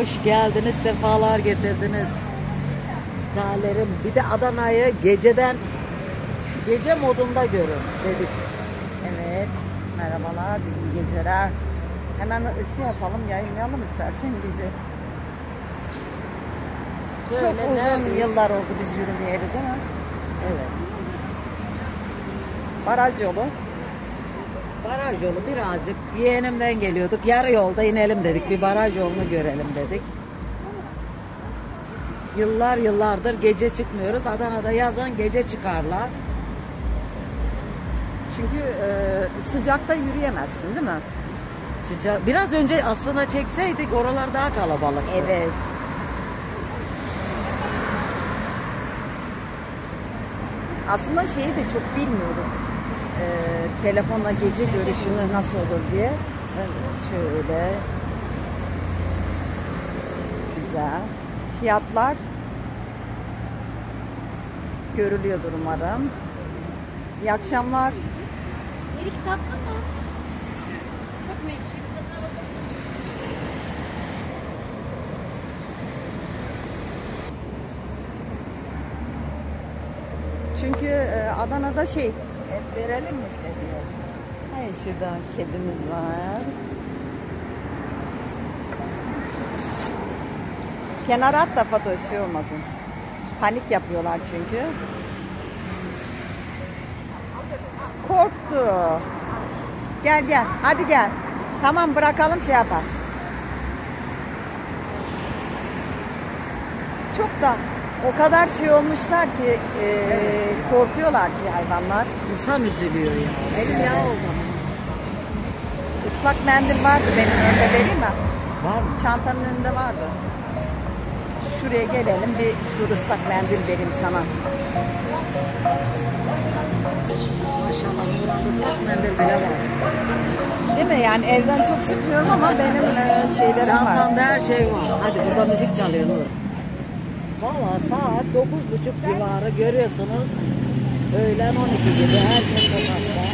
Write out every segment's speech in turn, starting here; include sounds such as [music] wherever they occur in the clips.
Hoş geldiniz, sefalar getirdiniz. Talerim. Bir de Adana'yı geceden, gece modunda görün dedik. Evet. Merhabalar, iyi geceler. Hemen şey yapalım, yayınlayalım istersen gece. Şöyle Çok uzun neredeyiz? yıllar oldu biz yürümeyeli değil mi? Evet. Baraj yolu. Baraj yolu birazcık yeğenimden geliyorduk. Yarı yolda inelim dedik. Bir baraj yolunu görelim dedik. Yıllar yıllardır gece çıkmıyoruz. Adana'da yazan gece çıkarlar. Çünkü e, sıcakta yürüyemezsin değil mi? Sıcak. Biraz önce aslında çekseydik oralar daha kalabalık. Evet. Aslında şeyi de çok bilmiyorum. E, telefonla gece görüşümü nasıl olur diye. Şöyle. Güzel. Fiyatlar görülüyordur umarım. İyi akşamlar. Erik tatlı mı? Çok mu ekşi? Çünkü e, Adana'da şey hep verelim mi diyor. Hayır şurada kedimiz var. Kenara at da Fatoş şey olmasın. Panik yapıyorlar çünkü. Korktu. Gel gel. Hadi gel. Tamam bırakalım şey yapar. Çok da o kadar şey olmuşlar ki e, korkuyorlar ki hayvanlar. İnsan üzülüyor ya. Elim yağ oldu. Islak mendil vardı benim önümde vereyim mi? Var mı? Çantanın önünde vardı. Şuraya gelelim bir dur ıslak mendil vereyim sana. Maşallah Nurhan'da ıslak mendil bile var. Değil mi? Yani evden çok çıkmıyorum ama benim e, şeylerim var. Çantamda her şey var. Hadi burada müzik çalıyor Nur. Valla saat dokuz buçuk civarı görüyorsunuz. Öğlen 12 gibi herkes sokakta.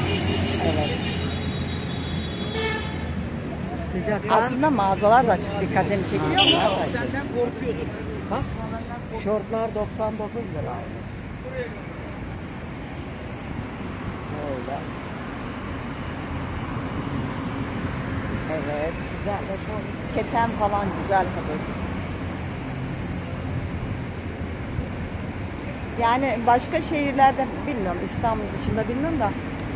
Evet. Sıcaktan. Aslında mağazalar da açık dikkatimi çekiyor mu? Senden korkuyordur. Bak şortlar 99 lira. Öyle. Evet. Güzel. Keten falan güzel tabii. Yani başka şehirlerde bilmiyorum İstanbul dışında bilmiyorum da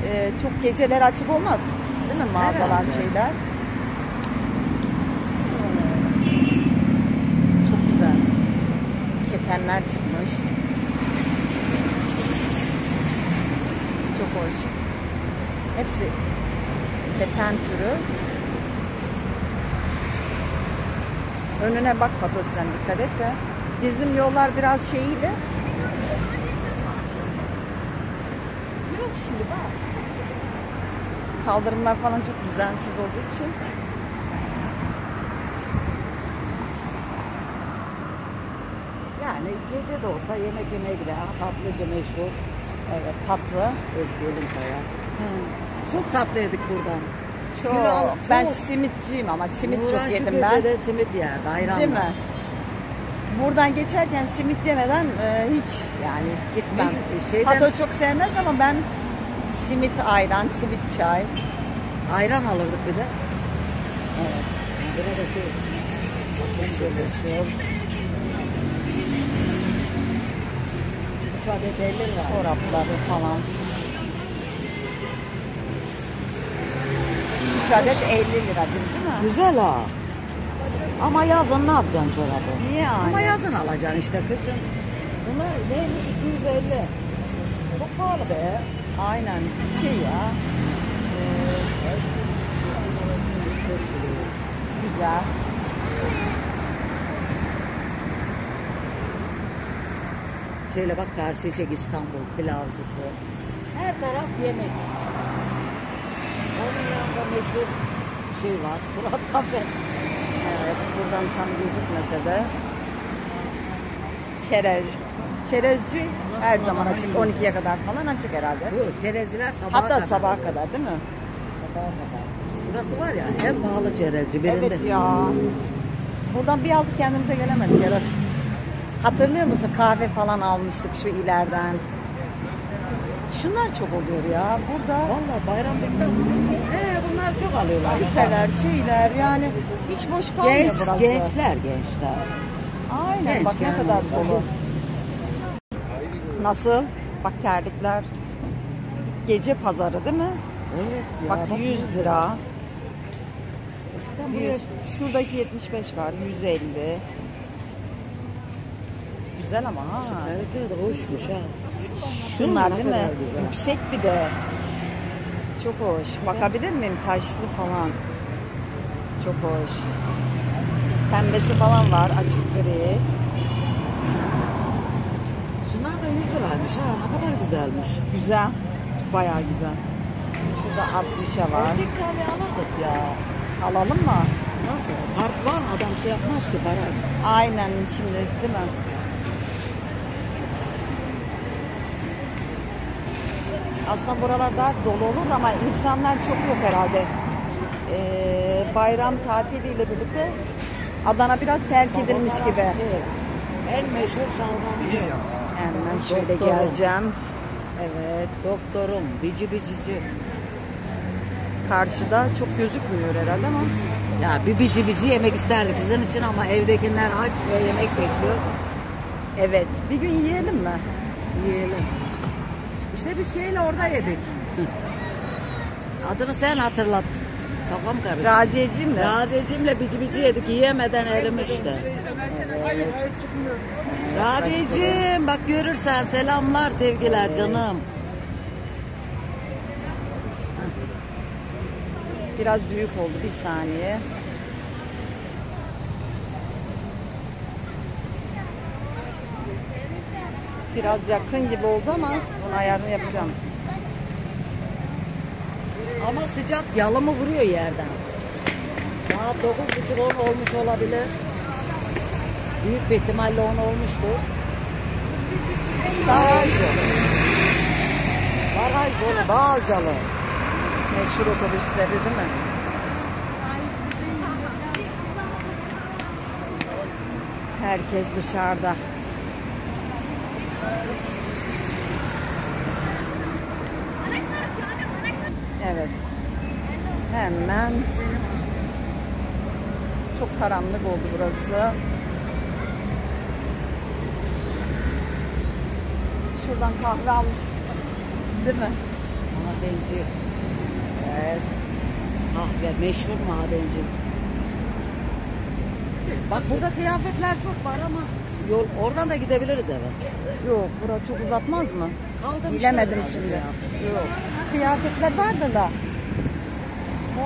e, çok geceler açık olmaz. Değil mi mağazalar Herhalde. şeyler? Çok güzel. Ketenler çıkmış. Çok hoş. Hepsi keten türü. Önüne bak Fatoş sen dikkat et de. Bizim yollar biraz şeyiyle. Yok şimdi bak. Kaldırımlar falan çok düzensiz olduğu için. Yani gece de olsa yemek yemeye gider. Tatlıcı meşhur. Evet tatlı. Özgürlük Kaya. Çok tatlı yedik buradan. Çok. Kilo al- Ben çok. simitçiyim ama simit Nurhan çok yedim ben. köşede simit yerdi. Ayran. Değil mi? Buradan geçerken simit yemeden e, hiç yani gitmem. Şeyden- Pato çok sevmez ama ben simit ayran, simit çay. Ayran alırdık bir de. Evet. Şey. Bakın şöyle şey. Üç adet 50 lira. Çorapları falan. 3 adet 50 lira değil mi? Güzel ha. Ama yazın ne yapacaksın çorabı? Niye yani? Ama yazın alacaksın işte kışın. Bunlar neymiş 250. Çok pahalı be. Aynen şey ya. e, güzel. Şöyle bak karşı şey İstanbul pilavcısı. Her taraf yemek. Onun yanında meşhur şey var. Murat Kafe. Evet buradan tam gözükmese de. Çerez. Çerezci her zaman açık. 12'ye kadar falan açık herhalde. Bu çerezciler sabaha Hatta kadar. sabaha kadar değil mi? Sabaha kadar. Burası var ya en pahalı çerezci birinde. Evet ya. Buradan bir aldık kendimize gelemedik herhalde. Hatırlıyor musun kahve falan almıştık şu ileriden. Şunlar çok oluyor ya burada. Vallahi bayram. He bunlar çok alıyorlar. Küpeler, şeyler yani hiç boş kalmıyor Genç, burası. gençler gençler. Aynen Genç, bak ne kadar dolu. Nasıl? Bak terlikler. Gece pazarı değil mi? Evet ya. Bak 100 lira. Eskiden 100. buraya Şuradaki 75 var. 150. Güzel ama ha. Evet evet hoşmuş ha. Şunlar değil mi? Yüksek bir de. Çok hoş. Bakabilir miyim? Taşlı falan. Çok hoş. Pembesi falan var. Açık gri. Şunlar da 100 liraymış ha. Ne kadar güzelmiş. Güzel. Bayağı güzel. Şurada 60'a var. Bir kahve alırdık ya. Alalım mı? Nasıl? Kart var mı? Adam şey yapmaz ki para. Aynen şimdi değil mi? Aslında buralar daha dolu olur ama insanlar çok yok herhalde. Ee, bayram tatiliyle birlikte Adana biraz terk edilmiş gibi. Şey, en meşhur şalgamcı. Hemen şöyle Doktorum. geleceğim. Evet. Doktorum, bici bicici. Karşıda çok gözükmüyor herhalde ama Ya bir bici bici yemek isterdik sizin için ama evdekiler aç ve yemek bekliyor. evet. Bir gün yiyelim mi? Yiyelim. İşte biz şeyle orada yedik. Adını sen hatırlat. Kafam karıştı. Raziyeciğim de. Raziyeciğimle bici bici yedik. Yiyemeden erimişti. Raziyeciğim bak görürsen selamlar sevgiler canım. Biraz büyük oldu bir saniye. Biraz yakın gibi oldu ama bunun ayarını yapacağım. Ama sıcak yalımı vuruyor yerden. Saat dokuz buçuk olmuş olabilir. Büyük bir ihtimalle on olmuştur. Baraj yolu. Baraj yolu Bağcalı. Meşhur otobüsleri değil mi? Herkes dışarıda. Evet. Hemen çok karanlık oldu burası. Şuradan kahve almıştık. Değil mi? Madenci. Evet. Kahve meşhur madenci. Bak burada kıyafetler çok var ama yol oradan da gidebiliriz eve. Yok, bura çok uzatmaz mı? Kaldırmışlar Bilemedim şimdi. kıyafet. Yok. Kıyafetler vardı da.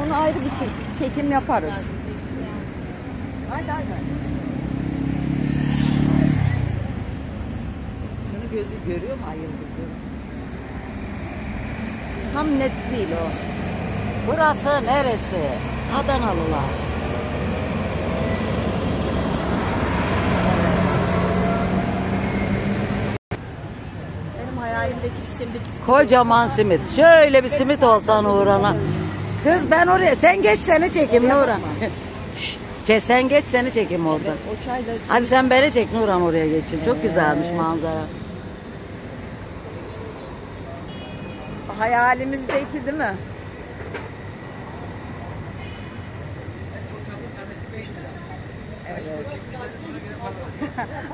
Onu ayrı bir çek- çekim yaparız. Haydi haydi. Gözü görüyor mu? Gözü. Tam net değil o. Burası neresi? Adanalılar. Benim hayalimdeki simit. Kocaman simit. Şöyle bir simit olsa Nurhan'a. Kız ben oraya. Sen geç seni çekeyim Nurhan. [laughs] Şşş, çe- sen geç seni çekeyim orada. O çayları Hadi sen beni çek Nurhan oraya geçeyim. Çok güzelmiş manzara. Hayalimizdeki değil mi?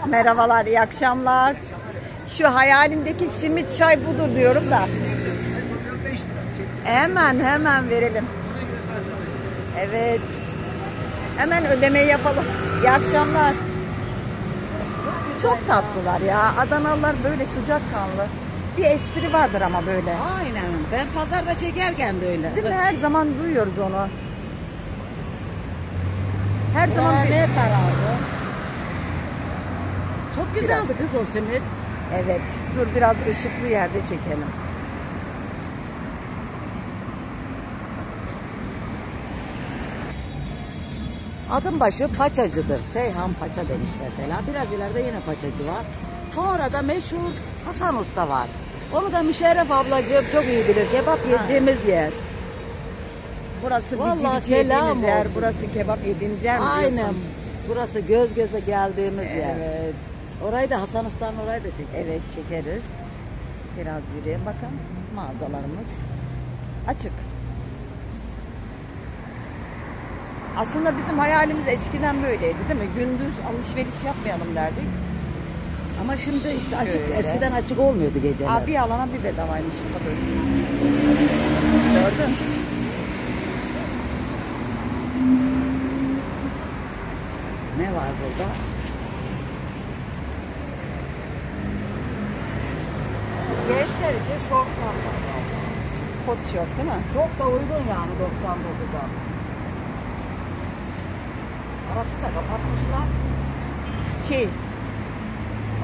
Merhabalar, iyi akşamlar. Şu hayalimdeki simit çay budur diyorum da. Hemen hemen verelim. Evet. Hemen ödemeyi yapalım. İyi akşamlar. Çok tatlılar ya. Adanalılar böyle sıcakkanlı. Bir espri vardır ama böyle. Aynen. Ben pazarda çekerken de öyle. Değil mi? Her zaman duyuyoruz onu. Her zaman bir... ne tarafı? Çok güzeldi kız o simit. Evet. Dur biraz ışıklı yerde çekelim. Adım başı paçacıdır. Seyhan Paça demiş mesela. Biraz ileride yine paçacı var. Sonra da meşhur Hasan Usta var. Onu da Müşerref ablacığım çok iyi bilir. Kebap yediğimiz yer. Burası Vallahi selam yediğimiz yer. olsun. Burası kebap yediğimiz yer mi Aynen. diyorsun? Burası göz göze geldiğimiz yer. Evet. Orayı da Hasan Usta'nın orayı da çekelim. Evet çekeriz. Biraz yürüyelim bakın. Mağazalarımız açık. Aslında bizim hayalimiz eskiden böyleydi değil mi? Gündüz alışveriş yapmayalım derdik. Ama şimdi işte açık, Şöyle. eskiden açık olmuyordu geceler. Abi alana bir bedavaymış. Gördün? Ne var burada? Gençler için şortlar var. Hot short değil mi? Çok da uygun yani 99'a. Arası da kapatmışlar. Şey,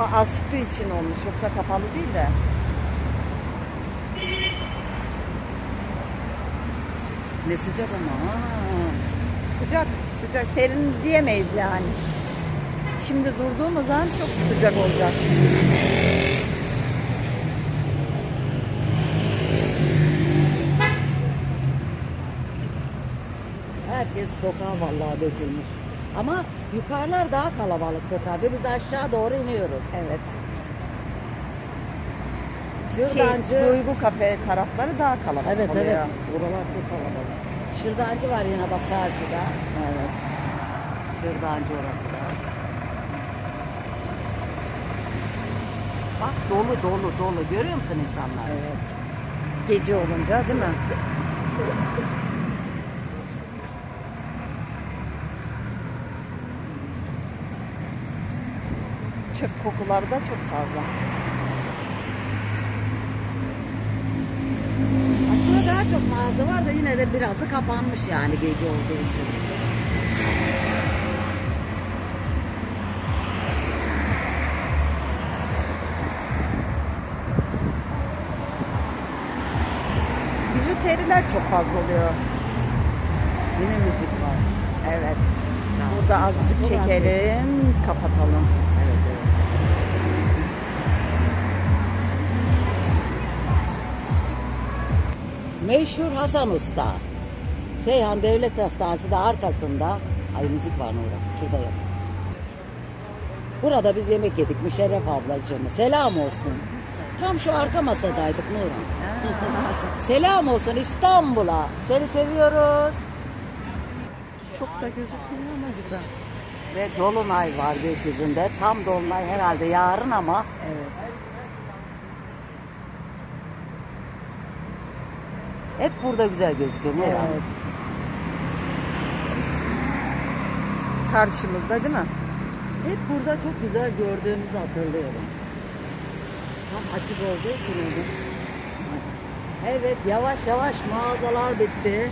o astığı için olmuş. Yoksa kapalı değil de. Ne sıcak ama. ha. Sıcak, sıcak. Serin diyemeyiz yani. Şimdi durduğumuz an çok sıcak olacak. Herkes sokağa vallahi dökülmüş. Ama yukarılar daha kalabalık tabii. Biz aşağı doğru iniyoruz. Evet. Şırdancı. Şey, Duygu kafe tarafları daha kalabalık evet oluyor. evet. Buralar çok kalabalık. Şırdancı var yine bak karşıda. Evet. Şırdancı orası da. Bak dolu dolu dolu. Görüyor musun insanlar? Evet. Gece olunca değil mi? Çöp kokuları da çok fazla. Aslında daha çok mağaza var da yine de birazı kapanmış yani gece olduğu için. Bijuteriler çok fazla oluyor. Yine müzik var. Evet. Burada azıcık çekelim, kapatalım. Meşhur Hasan Usta. Seyhan Devlet Hastanesi de arkasında. Ay müzik var Nurhan. Şurada yok. Burada biz yemek yedik Müşerref ablacığım. Selam olsun. Tam şu arka masadaydık Nurhan. [laughs] Selam olsun İstanbul'a. Seni seviyoruz. Çok da gözükmüyor ama güzel. Ve Dolunay var gökyüzünde. Tam Dolunay herhalde yarın ama Evet. Hep burada güzel gözüküyor. Nurhan. Evet. Karşımızda değil mi? Hep burada çok güzel gördüğümüzü hatırlıyorum. Tam açık olduğu için. Evet yavaş yavaş mağazalar bitti.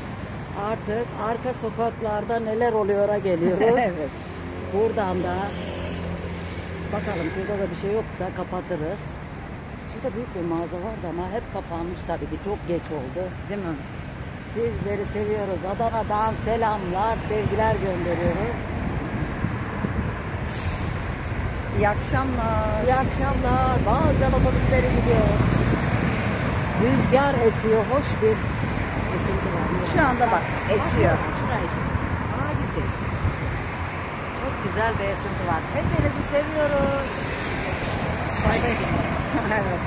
Artık arka sokaklarda neler oluyor'a geliyoruz. [laughs] evet. Buradan da bakalım şurada da bir şey yoksa kapatırız. Şurada büyük bir mağaza vardı ama hep kapanmış tabii ki çok geç oldu. Değil mi? Sizleri seviyoruz. Adana'dan selamlar, sevgiler gönderiyoruz. İyi akşamlar. İyi akşamlar. Bağcan otobüsleri gidiyor. Rüzgar esiyor. Hoş bir esinti var. Şu anda bak esiyor. Aa güzel. Çok güzel bir esinti var. Hepinizi seviyoruz. Evet.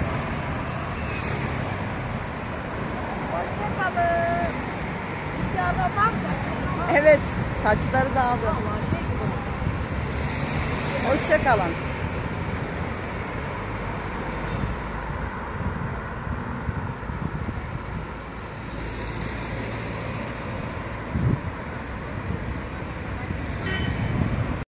Hoşçakalın. Rüzgarda bak saçlarına. Evet. Saçları dağıldı. Vallahi şey. Hoşçakalın.